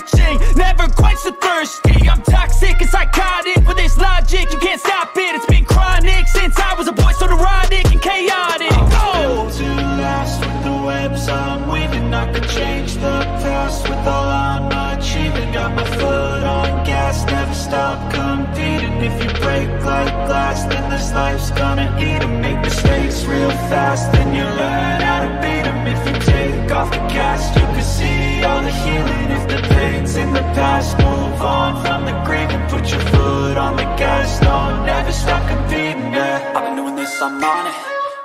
Searching. Never quite so thirsty. I'm toxic and psychotic. With this logic, you can't stop it. It's been chronic since I was a boy, so neurotic and chaotic. Oh. to last with the webs I'm weaving I could change the past with all I'm achieving Got my foot on gas, never stop competing If you break like glass, then this life's gonna eat 'em Make mistakes real fast, then you learn how to beat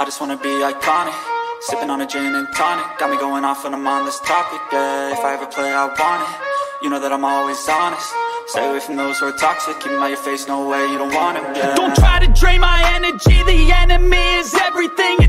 I just wanna be iconic. Sipping on a gin and tonic. Got me going off on this topic, yeah If I ever play, I want it. You know that I'm always honest. Stay away from those who are toxic. Keep 'em out your face, no way, you don't want 'em, yeah. Don't try to drain my energy, the enemy is everything